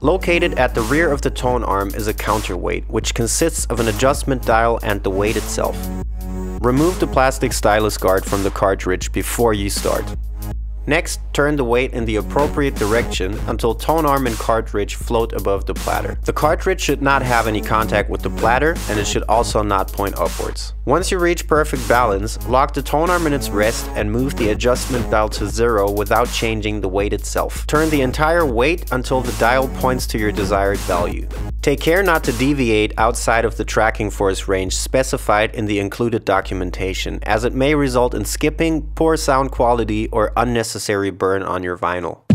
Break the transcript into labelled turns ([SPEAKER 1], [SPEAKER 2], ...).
[SPEAKER 1] Located at the rear of the tone arm is a counterweight, which consists of an adjustment dial and the weight itself. Remove the plastic stylus guard from the cartridge before you start. Next, turn the weight in the appropriate direction until tone arm and cartridge float above the platter. The cartridge should not have any contact with the platter and it should also not point upwards. Once you reach perfect balance, lock the tone arm in its rest and move the adjustment dial to zero without changing the weight itself. Turn the entire weight until the dial points to your desired value. Take care not to deviate outside of the tracking force range specified in the included documentation, as it may result in skipping, poor sound quality, or unnecessary burn on your vinyl.